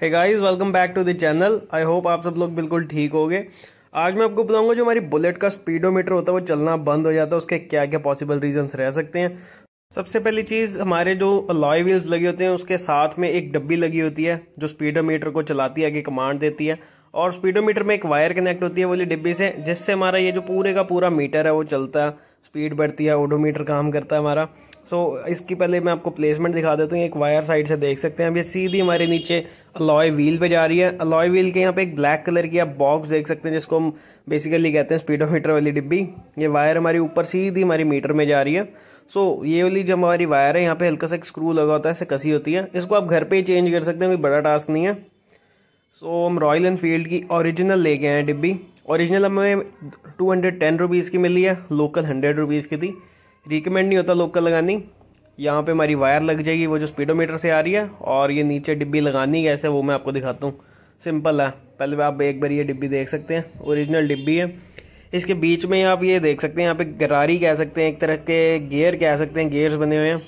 Hey guys welcome back to the channel I hope आप सब लोग बिल्कुल ठीक होंगे। आज मैं आपको बताऊँगा जो हमारी बुलेट का स्पीडोमीटर होता है, वो चलना बंद हो जाता है, उसके क्या क्या पॉसिबल रीजंस रह सकते हैं। सबसे पहली चीज़, हमारे जो लॉय व्हील्स लगे होते हैं, उसके साथ में एक डब्बी लगी होती है, जो स्पीडोमीटर को चलाती है, आगे कमांड देती है। और स्पीडोमीटर में एक वायर कनेक्ट होती है, वाली डिब्बी से, जिससे हमारा ये जो पूरे का पूरा मीटर है, वो चलता है। स्पीड बढ़ती है ओडोमीटर काम करता है हमारा। सो so, इसकी पहले मैं आपको प्लेसमेंट दिखा देता हूँ एक वायर साइड से देख सकते हैं। अब ये सीधी हमारे नीचे अलॉय व्हील पे जा रही है। अलॉय व्हील के यहाँ पे एक ब्लैक कलर की आप बॉक्स देख सकते हैं जिसको हम बेसिकली कहते हैं स्पीडोमीटर वाली डिब्बी। ये वायर हमारी ऊपर सीधी हमारी मीटर में जा रही है। सो so, ये वाली जो हमारी वायर है यहाँ पे हल्का सा एक स्क्रू लगा होता है ऐसे कसी होती है। इसको आप घर पर ही चेंज कर सकते हैं कोई बड़ा टास्क नहीं है। सो हम रॉयल एनफील्ड की ओरिजिनल लेके आए हैं डिब्बी। ओरिजिनल हमें टू हंड्रेड टेन रुपीज़ की मिली है लोकल हंड्रेड रुपीज़ की थी। रिकमेंड नहीं होता लोकल लगानी। यहाँ पे हमारी वायर लग जाएगी, वो जो स्पीडोमीटर से आ रही है, और ये नीचे डिब्बी लगानी कैसे, वो मैं आपको दिखाता हूँ। सिंपल है। पहले आप एक बार ये डिब्बी देख सकते हैं। ओरिजिनल डिब्बी है। इसके बीच में आप ये देख सकते हैं, यहाँ पे गरारी कह सकते हैं, एक तरह के गेयर कह सकते हैं गेयर्स बने हुए हैं।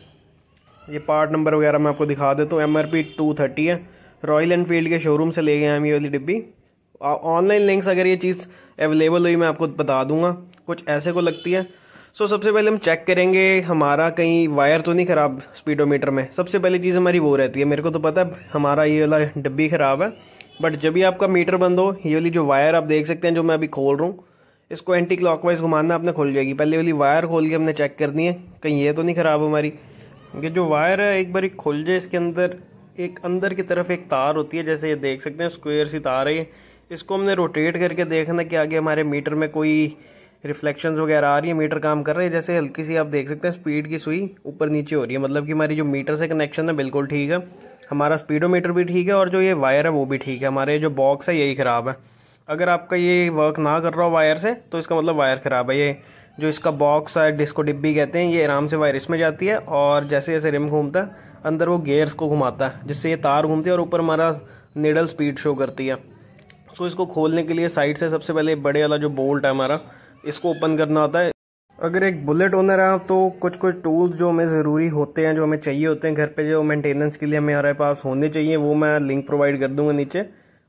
ये पार्ट नंबर वगैरह मैं आपको दिखा देता हूँ। M R P two thirty है। रॉयल एनफील्ड के शोरूम से ले गए हम ये वाली डिब्बी। ऑनलाइन लिंक्स अगर ये चीज़ अवेलेबल हुई, मैं आपको बता दूँगा। कुछ ऐसे को लगती है। सो सबसे पहले हम चेक करेंगे, हमारा कहीं वायर तो नहीं ख़राब स्पीडोमीटर में? सबसे पहली चीज़ हमारी वो रहती है। मेरे को तो पता है, हमारा ये वाला डब्बी ख़राब है। बट जब भी आपका मीटर बंद हो, ये वाली जो वायर आप देख सकते हैं, जो मैं अभी खोल रहा हूँ, इसको एंटी क्लॉकवाइज घुमाना आपने खोल जाएगी। पहले वाली वायर खोल के हमने चेक करनी है। कहीं ये तो नहीं ख़राब हमारी। ये जो वायर है, एक बार खोल जाए इसके अंदर। एक अंदर की तरफ़ एक तार होती है, जैसे ये देख सकते हैं स्क्वेयर सी तार है इसको हमने रोटेट करके देखना कि आगे हमारे मीटर में कोई रिफ्लेक्शंस वगैरह आ रही है मीटर काम कर रहे हैं, जैसे हल्की सी आप देख सकते हैं स्पीड की सुई ऊपर नीचे हो रही है। मतलब कि हमारी जो मीटर से कनेक्शन है, बिल्कुल ठीक है। हमारा स्पीडोमीटर भी ठीक है और जो ये वायर है, वो भी ठीक है। हमारे जो बॉक्स है, यही ख़राब है। अगर आपका ये वर्क ना कर रहा हो वायर से तो इसका मतलब वायर ख़राब है। ये जो इसका बॉक्स है डिस्को डिब्बी कहते हैं, ये आराम से वायर इसमें जाती है और जैसे जैसे रिम घूमता है अंदर वो गेयर्स को घुमाता है, जिससे ये तार घूमती है और ऊपर हमारा निडल स्पीड शो करती है। सो इसको खोलने के लिए साइड से सबसे पहले बड़े वाला जो बोल्ट है हमारा, इसको ओपन करना होता है। अगर एक बुलेट ओनर है तो कुछ कुछ टूल्स जो हमें ज़रूरी होते हैं, जो हमें चाहिए होते हैं, घर पे जो मेंटेनेंस के लिए हमें हमारे पास होने चाहिए, वो मैं लिंक प्रोवाइड कर दूँगा नीचे।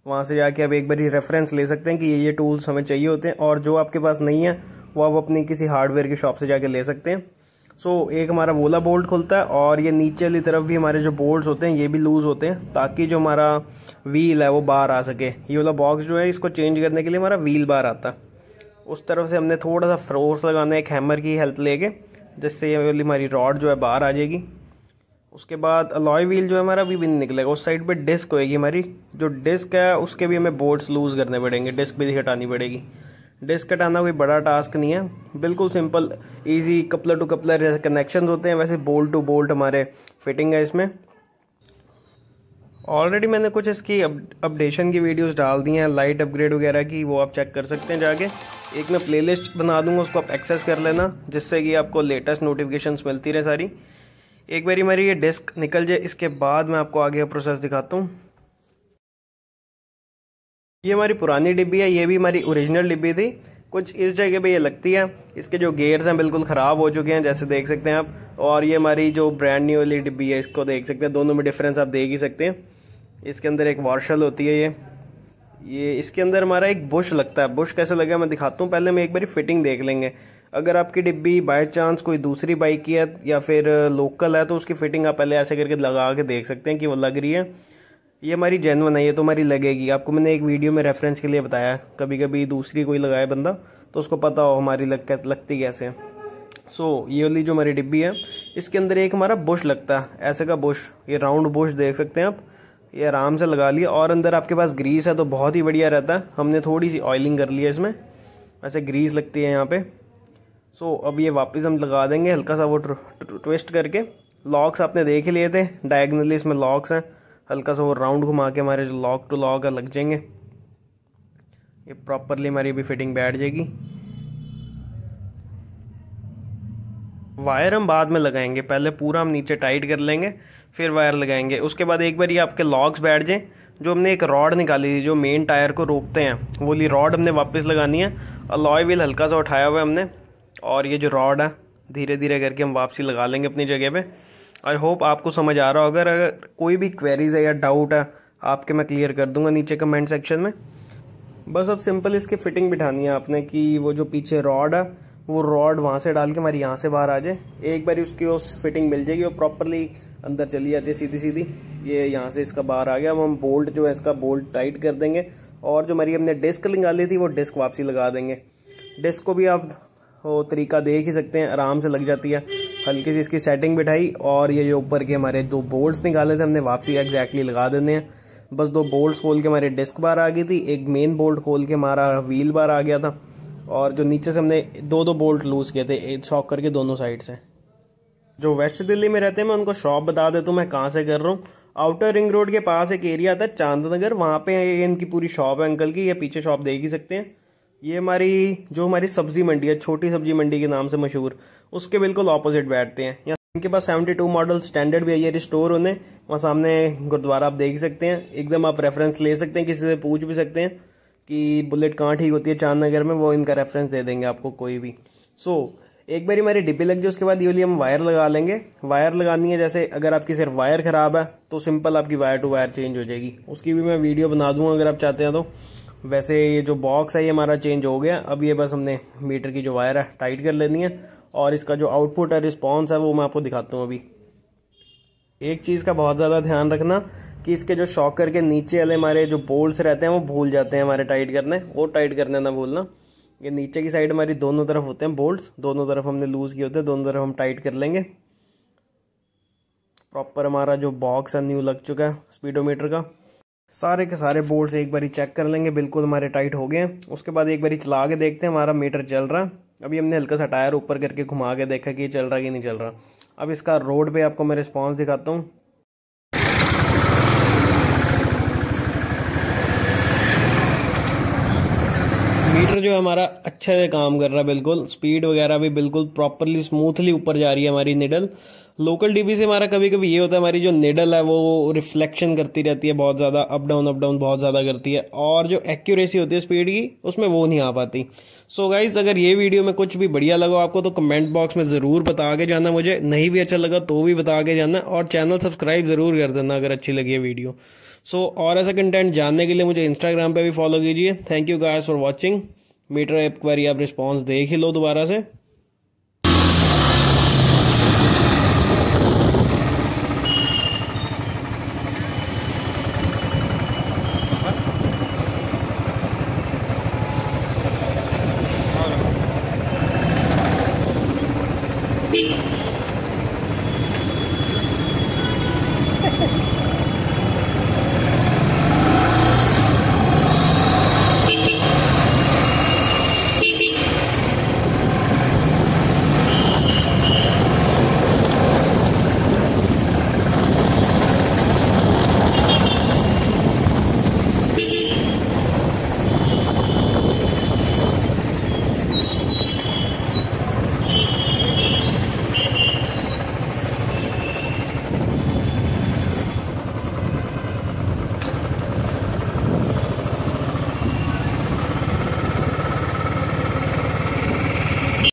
वहाँ से जाके आप एक बार रेफरेंस ले सकते हैं कि ये ये टूल्स हमें चाहिए होते हैं, और जो आपके पास नहीं है, वो आप अपनी किसी हार्डवेयर की शॉप से जाके ले सकते हैं। सो so, एक हमारा वोला बोल्ट खुलता है और ये नीचे वाली तरफ़ भी हमारे जो बोल्ट्स होते हैं ये भी लूज़ होते हैं ताकि जो हमारा व्हील है वो बाहर आ सके। ये वाला बॉक्स जो है इसको चेंज करने के लिए हमारा व्हील बाहर आता है। उस तरफ़ से हमने थोड़ा सा फोर्स लगाना है एक हैमर की हेल्प लेके जिससे ये वाली हमारी रॉड जो है बाहर आ जाएगी। उसके बाद अलॉय व्हील जो है हमारा भी नहीं निकलेगा। उस साइड पे डिस्क होएगी हमारी। जो डिस्क है उसके भी हमें बोर्ड्स लूज़ करने पड़ेंगे डिस्क भी हटानी पड़ेगी। डिस्क हटाना कोई बड़ा टास्क नहीं है। बिल्कुल simple easy coupler to coupler जैसे कनेक्शन होते हैं, वैसे बोल्ट टू बोल्ट हमारे फिटिंग है इसमें। ऑलरेडी मैंने कुछ इसकी अपडेशन की वीडियोस डाल दी हैं लाइट अपग्रेड वगैरह की, वो आप चेक कर सकते हैं जाके। एक मैं प्लेलिस्ट बना दूँगा, उसको आप एक्सेस कर लेना, जिससे कि आपको लेटेस्ट नोटिफिकेशंस मिलती रहे सारी। एक बारी मेरी ये डिस्क निकल जाए, इसके बाद मैं आपको आगे प्रोसेस दिखाता हूँ। ये हमारी पुरानी डिब्बी है, ये भी हमारी ओरिजिनल डिब्बी थी। कुछ इस जगह पे ये लगती है। इसके जो गेयर्स हैं बिल्कुल ख़राब हो चुके हैं, जैसे देख सकते हैं आप। और ये हमारी जो ब्रांड न्यू वाली डिब्बी है, इसको देख सकते हैं। दोनों में डिफरेंस आप देख ही सकते हैं। इसके अंदर एक वार्शल होती है ये। ये इसके अंदर हमारा एक बुश लगता है। बुश कैसे लगा मैं दिखाता हूँ। पहले हम एक बारी फिटिंग देख लेंगे। अगर आपकी डिब्बी बाय चांस कोई दूसरी बाइक की है या फिर लोकल है तो उसकी फिटिंग आप पहले ऐसे करके लगा के देख सकते हैं कि वो लग रही है। ये हमारी जेनवन है ये तो हमारी लगेगी। आपको मैंने एक वीडियो में रेफरेंस के लिए बताया कभी कभी दूसरी कोई लगाए बंदा तो उसको पता हो हमारी लग लगती कैसे सो so, ये वाली जो हमारी डिब्बी है इसके अंदर एक हमारा बुश लगता है। ऐसे का बुश ये राउंड बुश देख सकते हैं आप। ये आराम से लगा लिया और अंदर आपके पास ग्रीस है तो बहुत ही बढ़िया रहता है। हमने थोड़ी सी ऑयलिंग कर ली है इसमें। वैसे ग्रीस लगती है यहाँ पे। सो so, अब ये वापस हम लगा देंगे हल्का सा वो ट्विस्ट करके। लॉक्स आपने देख लिए थे डायगनली इसमें लॉक्स हैं। हल्का सा वो राउंड घुमा के हमारे जो लॉक टू लॉक लग जाएँगे। ये प्रॉपरली हमारी अभी फिटिंग बैठ जाएगी। वायर हम बाद में लगाएँगे। पहले पूरा हम नीचे टाइट कर लेंगे, फिर वायर लगाएँगे। उसके बाद एक बार ये आपके लॉक्स बैठ जाएँ। जो हमने एक रॉड निकाली थी, जो मेन टायर को रोकते हैं, वो वाली रॉड हमने वापस लगानी है। अलॉय व्हील हल्का सा उठाया हुआ है हमने, और ये जो रॉड है धीरे धीरे करके हम वापसी लगा लेंगे अपनी जगह पे। आई होप आपको समझ आ रहा हो अगर अगर कोई भी क्वेरीज है या डाउट है, आपके मैं क्लियर कर दूँगा नीचे कमेंट सेक्शन में। बस अब सिंपल इसकी फिटिंग बिठानी है आपने कि वो जो पीछे रॉड है, वो रॉड वहाँ से डाल के हमारी यहाँ से बाहर आ जाए। एक बार उसकी उस फिटिंग मिल जाएगी, वो प्रॉपरली अंदर चली जाती है सीधी सीधी ये यहाँ से इसका बाहर आ गया। अब हम बोल्ट जो है, इसका बोल्ट टाइट कर देंगे। और जो हमारी हमने डिस्क निकाली थी, वो डिस्क वापसी लगा देंगे। डिस्क को भी आप वो तरीका देख ही सकते हैं, आराम से लग जाती है। हल्की सी इसकी सेटिंग बिठाई और ये जो ऊपर के हमारे दो बोल्ट्स निकाले थे, हमने वापसी एग्जैक्टली लगा देने हैं। बस दो बोल्ट्स खोल के हमारे डिस्क बार आ गई थी, एक मेन बोल्ट खोल के हमारा व्हील बार आ गया था और जो नीचे से हमने दो दो बोल्ट लूज़ किए थे, एक शॉक करके दोनों साइड से। जो वेस्ट दिल्ली में रहते हैं, मैं उनको शॉप बता देता हूँ, मैं कहाँ से कर रहा हूँ। आउटर रिंग रोड के पास एक एरिया था चाँद नगर वहाँ पे इनकी पूरी शॉप है अंकल की, ये पीछे शॉप देख ही सकते हैं। ये हमारी जो हमारी सब्ज़ी मंडी है छोटी सब्ज़ी मंडी के नाम से मशहूर उसके बिल्कुल ऑपोजिट बैठते हैं। यहाँ इनके पास 72 मॉडल स्टैंडर्ड भी है ये स्टोर होने वहाँ सामने गुरुद्वारा आप देख सकते हैं। एकदम आप रेफरेंस ले सकते हैं किसी से पूछ भी सकते हैं कि बुलेट कहाँ ठीक होती है चांदनगर में वो इनका रेफरेंस दे देंगे आपको कोई भी। सो so, एक बारी हमारी डिब्बी लग जाए उसके बाद ये हम वायर लगा लेंगे। वायर लगानी है जैसे अगर आपकी सिर्फ़ वायर ख़राब है तो सिंपल आपकी वायर टू वायर चेंज हो जाएगी। उसकी भी मैं वीडियो बना दूँगा अगर आप चाहते हैं तो। वैसे ये जो बॉक्स है, ये हमारा चेंज हो गया। अब ये बस हमने मीटर की जो वायर है टाइट कर लेनी है। और इसका जो आउटपुट है रिस्पॉन्स है, वो मैं आपको दिखाता हूँ अभी। एक चीज़ का बहुत ज़्यादा ध्यान रखना कि इसके जो शॉकर के नीचे वाले हमारे जो बोल्ट्स रहते हैं, वो भूल जाते हैं हमारे टाइट करने। वो टाइट करने ना भूलना। ये नीचे की साइड हमारी दोनों तरफ़ होते हैं बोल्ट्स दोनों तरफ़ हमने लूज़ किए होते हैं, दोनों तरफ़ हम टाइट कर लेंगे। प्रॉपर हमारा जो बॉक्स है न्यू लग चुका है स्पीडोमीटर का। सारे के सारे बोल्ट्स एक बारी चेक कर लेंगे, बिल्कुल हमारे टाइट हो गए उसके बाद एक बारी चला के देखते हैं, हमारा मीटर चल रहा है। अभी हमने हल्का सा टायर ऊपर करके घुमा के देखा कि ये चल रहा कि नहीं चल रहा। अब इसका रोड पे आपको मैं रिस्पॉन्स दिखाता हूँ। मीटर जो है हमारा अच्छे से काम कर रहा है बिल्कुल। स्पीड वगैरह भी बिल्कुल प्रॉपरली स्मूथली ऊपर जा रही है हमारी निडल लोकल डीबी से हमारा कभी कभी ये होता है, हमारी जो निडल है, वो रिफ्लेक्शन करती रहती है बहुत ज़्यादा अप डाउन अप डाउन बहुत ज़्यादा करती है। और जो एक्यूरेसी होती है स्पीड की, उसमें वो नहीं आ पाती। सो so गाइज़ अगर ये वीडियो में कुछ भी बढ़िया लगा आपको तो कमेंट बॉक्स में ज़रूर बता के जाना मुझे। नहीं भी अच्छा लगा तो भी बता के जाना। और चैनल सब्सक्राइब ज़रूर कर देना अगर अच्छी लगी है वीडियो सो so, और ऐसा कंटेंट जानने के लिए मुझे इंस्टाग्राम पे भी फॉलो कीजिए. Thank you guys for watching meter एक क्वेरी आप रिस्पॉन्स देख ही लो दोबारा से.